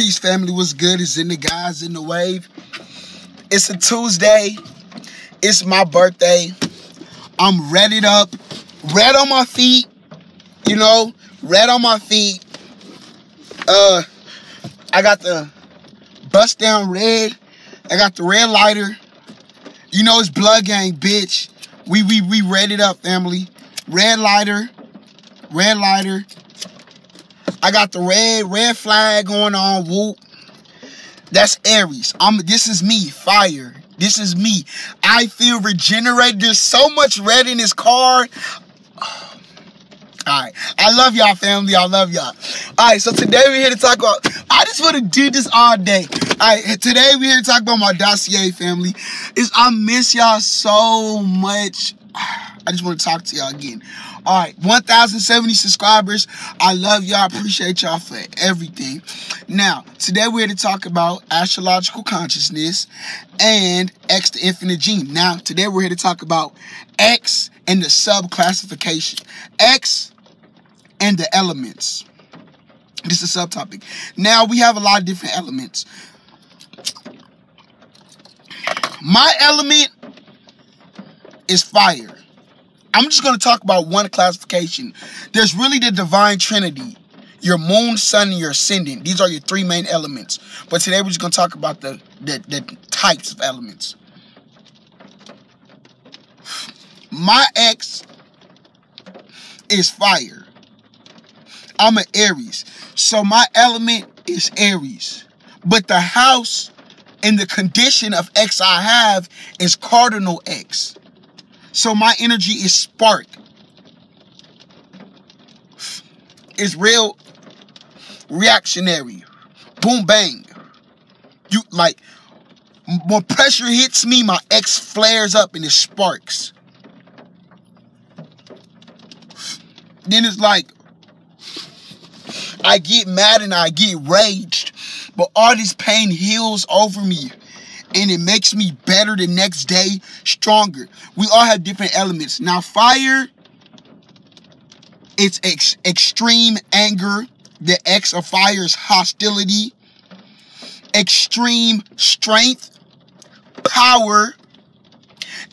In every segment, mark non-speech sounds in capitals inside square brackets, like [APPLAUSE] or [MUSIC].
Peace family was good. It's in the guys in the wave. It's a Tuesday. It's my birthday. I'm ready up, red on my feet. You know, red on my feet. Uh, I got the bust down red. I got the red lighter. You know it's blood gang, bitch. We we we red it up, family. Red lighter, red lighter. I got the red red flag going on. Whoop. That's Aries. I'm. This is me. Fire. This is me. I feel regenerated. There's so much red in this car. [SIGHS] All right. I love y'all, family. I love y'all. All right. So today we're here to talk about. I just want to do this all day. All right. Today we're here to talk about my dossier, family. Is I miss y'all so much. [SIGHS] I just want to talk to y'all again. All right, 1,070 subscribers. I love y'all. Appreciate y'all for everything. Now, today we're here to talk about astrological consciousness and X the infinite gene. Now, today we're here to talk about X and the subclassification. X and the elements. This is a subtopic. Now, we have a lot of different elements. My element is fire. I'm just going to talk about one classification. There's really the divine trinity your moon, sun, and your ascendant. These are your three main elements. But today we're just going to talk about the, the, the types of elements. My X is fire. I'm an Aries. So my element is Aries. But the house and the condition of X I have is cardinal X. So my energy is spark. It's real reactionary. Boom bang. You like when pressure hits me, my X flares up and it sparks. Then it's like I get mad and I get raged, but all this pain heals over me and it makes me better the next day, stronger. We all have different elements. Now, fire, it's ex- extreme anger. The X of fire is hostility, extreme strength, power,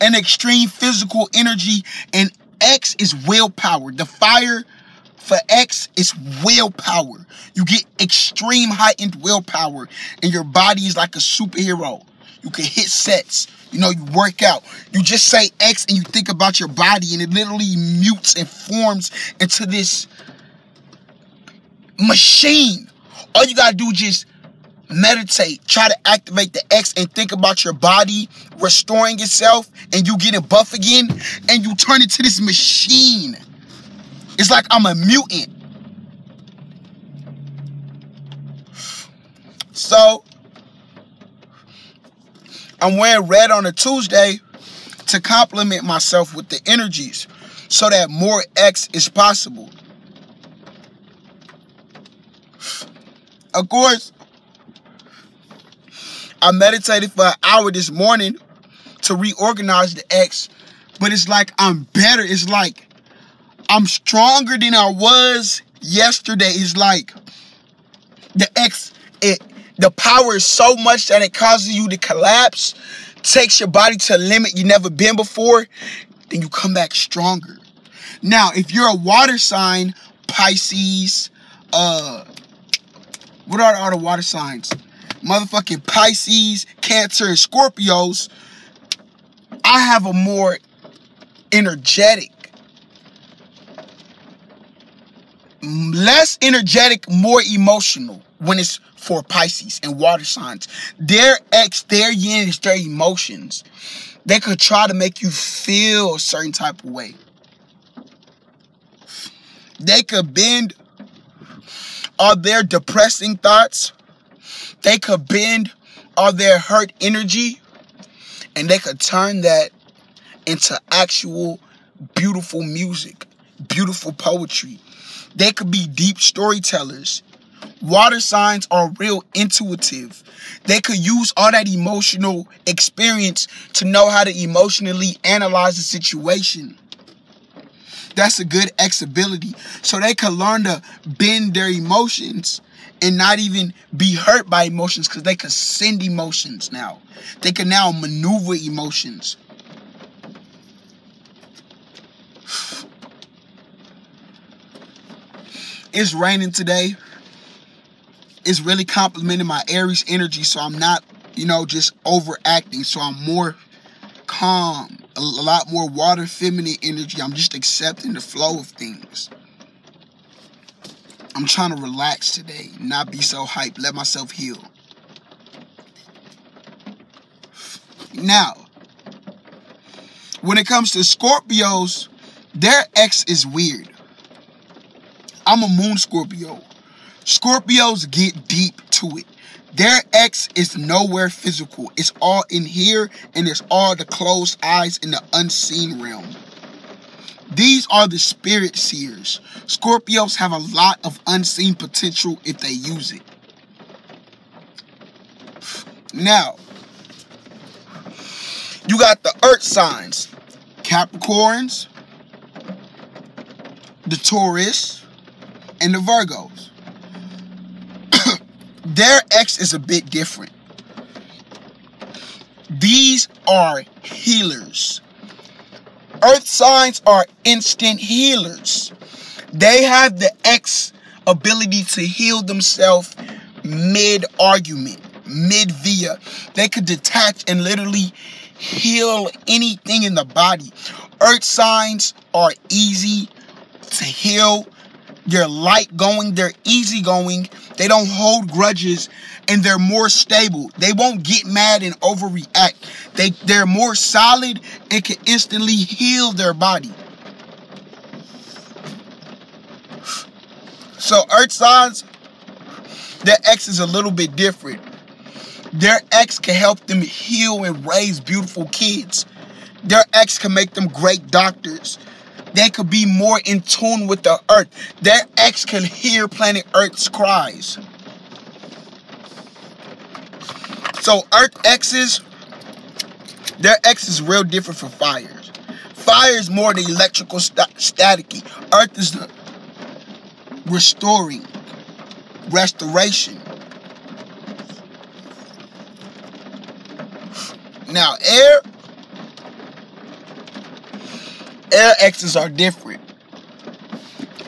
and extreme physical energy. And X is willpower. The fire for X is willpower. You get extreme heightened willpower, and your body is like a superhero. You can hit sets. You know, you work out. You just say X and you think about your body, and it literally mutes and forms into this machine. All you gotta do is just meditate, try to activate the X and think about your body restoring itself and you getting buff again, and you turn into this machine. It's like I'm a mutant. So I'm wearing red on a Tuesday to complement myself with the energies so that more X is possible. Of course, I meditated for an hour this morning to reorganize the X, but it's like I'm better. It's like I'm stronger than I was yesterday. It's like the X, it the power is so much that it causes you to collapse, takes your body to a limit you've never been before, then you come back stronger. Now, if you're a water sign, Pisces, uh, what are all the water signs? Motherfucking Pisces, Cancer, and Scorpios. I have a more energetic, less energetic, more emotional when it's for Pisces and water signs. Their ex, their yin is their emotions. They could try to make you feel a certain type of way. They could bend all their depressing thoughts. They could bend all their hurt energy. And they could turn that into actual beautiful music, beautiful poetry. They could be deep storytellers Water signs are real intuitive. They could use all that emotional experience to know how to emotionally analyze a situation. That's a good X ability. So they could learn to bend their emotions and not even be hurt by emotions because they can send emotions now. They can now maneuver emotions. It's raining today. It's really complimenting my Aries energy, so I'm not, you know, just overacting. So I'm more calm, a lot more water feminine energy. I'm just accepting the flow of things. I'm trying to relax today, not be so hyped, let myself heal. Now, when it comes to Scorpios, their ex is weird. I'm a moon Scorpio. Scorpios get deep to it. Their ex is nowhere physical. It's all in here and it's all the closed eyes in the unseen realm. These are the spirit seers. Scorpios have a lot of unseen potential if they use it. Now, you got the earth signs Capricorns, the Taurus, and the Virgos. [COUGHS] Their X is a bit different. These are healers. Earth signs are instant healers. They have the X ability to heal themselves mid argument, mid via. They could detach and literally heal anything in the body. Earth signs are easy to heal. They're light going, they're easy going, they don't hold grudges, and they're more stable. They won't get mad and overreact. They they're more solid and can instantly heal their body. So earth signs, their X is a little bit different. Their X can help them heal and raise beautiful kids. Their X can make them great doctors. They could be more in tune with the earth. Their X can hear planet Earth's cries. So Earth X's, their X is real different from fires. Fire is more the electrical st- staticky. Earth is the restoring, restoration. Now, air, air X's are different.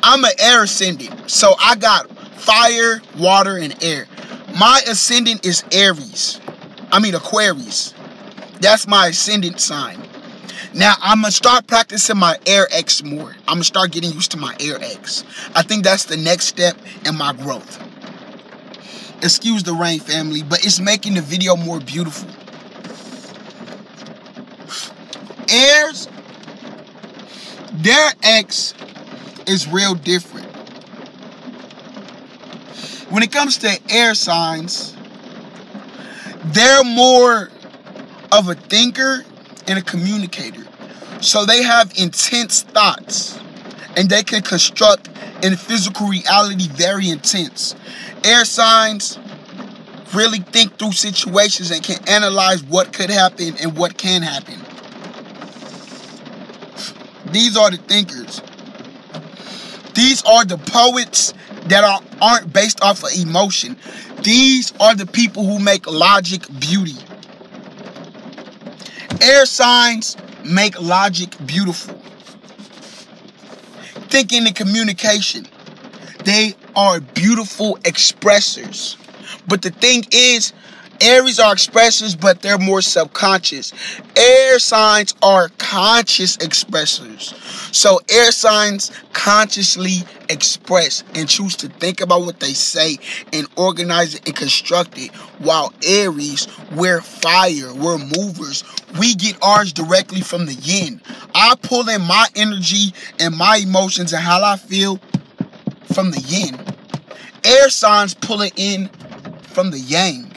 I'm an air ascendant, so I got fire, water, and air. My ascendant is Aries. I mean Aquarius. That's my ascendant sign. Now I'm gonna start practicing my air X more. I'm gonna start getting used to my air X. I think that's the next step in my growth. Excuse the rain, family, but it's making the video more beautiful. Airs, their X is real different. When it comes to air signs, they're more of a thinker and a communicator. So they have intense thoughts and they can construct in physical reality very intense. Air signs really think through situations and can analyze what could happen and what can happen. These are the thinkers. These are the poets that are, aren't based off of emotion. These are the people who make logic beauty. Air signs make logic beautiful. Thinking and communication. They are beautiful expressors. But the thing is, Aries are expressors, but they're more subconscious. Air signs are conscious expressors. So air signs consciously express and choose to think about what they say and organize it and construct it. While Aries, we're fire, we're movers. We get ours directly from the yin. I pull in my energy and my emotions and how I feel from the yin. Air signs pull it in from the yang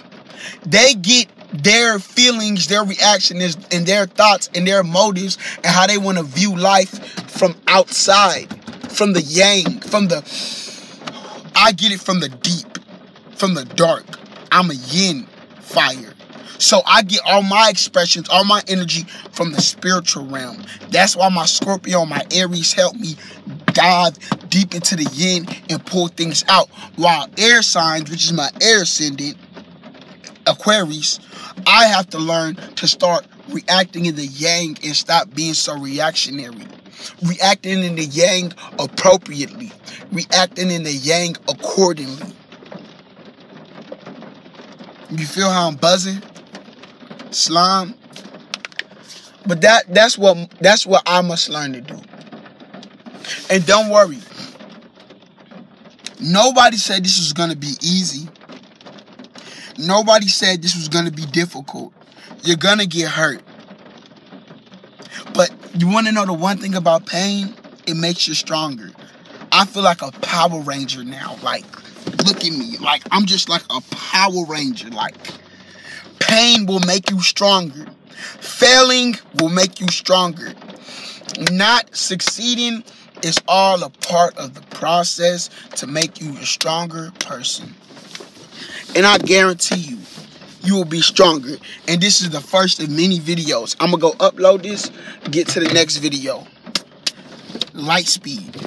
they get their feelings, their reaction is and their thoughts and their motives and how they want to view life from outside, from the yang, from the I get it from the deep, from the dark. I'm a yin fire. So I get all my expressions, all my energy from the spiritual realm. That's why my Scorpio, my Aries help me dive deep into the yin and pull things out. While air signs, which is my air ascendant, Aquarius, I have to learn to start reacting in the yang and stop being so reactionary. Reacting in the yang appropriately. Reacting in the yang accordingly. You feel how I'm buzzing? Slime. But that that's what that's what I must learn to do. And don't worry. Nobody said this was gonna be easy. Nobody said this was gonna be difficult. You're gonna get hurt. But you wanna know the one thing about pain? It makes you stronger. I feel like a Power Ranger now. Like, look at me. Like, I'm just like a Power Ranger. Like, pain will make you stronger. Failing will make you stronger. Not succeeding is all a part of the process to make you a stronger person. And I guarantee you, you will be stronger. And this is the first of many videos. I'm going to go upload this, get to the next video. Light speed.